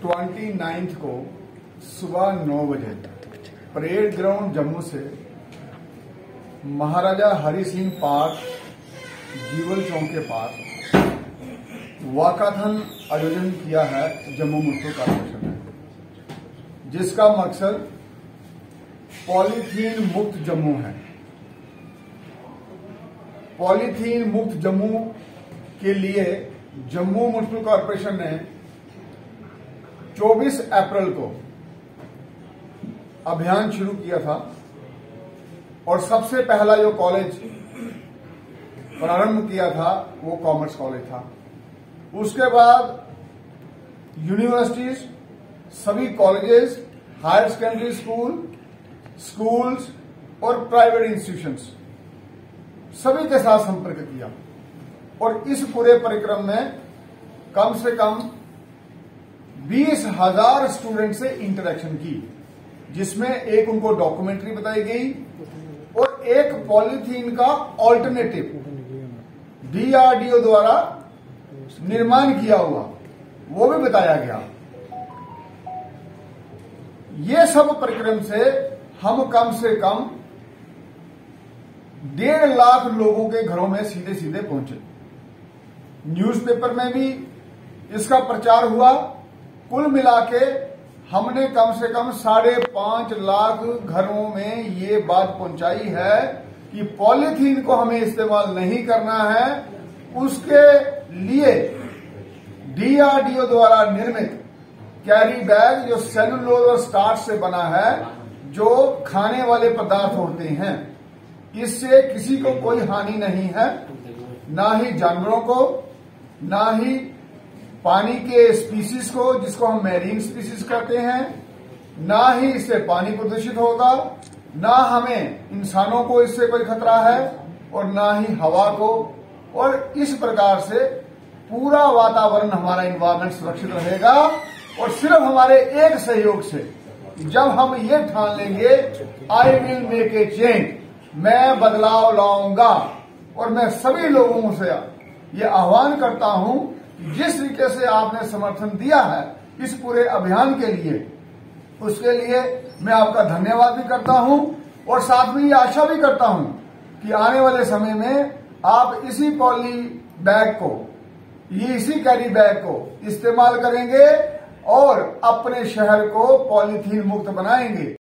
Twenty ninth को सुबह नौ बजे परेड ग्राउंड जम्मू से महाराजा हरि सिंह पार्क, जीवल चौक के पास वाकाथन आयोजन किया है जम्मू मुक्तो कॉर्पोरेशन ने, जिसका मकसद पॉलीथीन मुक्त जम्मू है। पॉलीथीन मुक्त जम्मू के लिए जम्मू म्यूनसिपल कॉरपोरेशन ने 24 अप्रैल को अभियान शुरू किया था और सबसे पहला जो कॉलेज प्रारंभ किया था वो कॉमर्स कॉलेज था। उसके बाद यूनिवर्सिटीज सभी colleges higher secondary school schools और प्राइवेट इंस्टीट्यूशंस सभी के साथ संपर्क किया। और इस पूरे परिक्रम में कम से कम बीस हज़ार स्टूडेंट से इंटरेक्शन की, जिसमें एक उनको डॉक्यूमेंट्री बताई गई और एक पॉलीथीन का ऑल्टरनेटिव डीआरडीओ द्वारा निर्माण किया हुआ, वो भी बताया गया। ये सब प्रक्रम से हम कम से कम डेढ़ लाख लोगों के घरों में सीधे सीधे पहुँचे। न्यूज़पेपर में भी इसका प्रचार हुआ। कुल मिला के हमने कम से कम साढ़े पाँच लाख घरों में ये बात पहुंचाई है कि पॉलीथीन को हमें इस्तेमाल नहीं करना है। उसके लिए डीआरडीओ द्वारा निर्मित कैरी बैग जो सेलुलोज और स्टार्च से बना है, जो खाने वाले पदार्थ होते हैं, इससे किसी को कोई हानि नहीं है। ना ही जानवरों को, ना ही पानी के स्पीसीज को, जिसको हम मैरीन स्पीसीज कहते हैं, ना ही इससे पानी प्रदूषित होगा, ना हमें इंसानों को इससे कोई खतरा है, और ना ही हवा को। और इस प्रकार से पूरा वातावरण हमारा इन्वायरमेंट सुरक्षित रहेगा, और सिर्फ़ हमारे एक सहयोग से जब हम ये ठान लेंगे I will make a change मैं बदलाव लाऊँगा। और मैं सभी लोगों से ये आह्वान करता हूँ जिस तरीके से आपने समर्थन दिया है इस पूरे अभियान के लिए, उसके लिए मैं आपका धन्यवाद भी करता हूँ और साथ में ये आशा भी करता हूँ कि आने वाले समय में आप इसी पॉली बैग को, ये इसी कैरी बैग को इस्तेमाल करेंगे और अपने शहर को पॉलीथीन मुक्त बनाएँगे।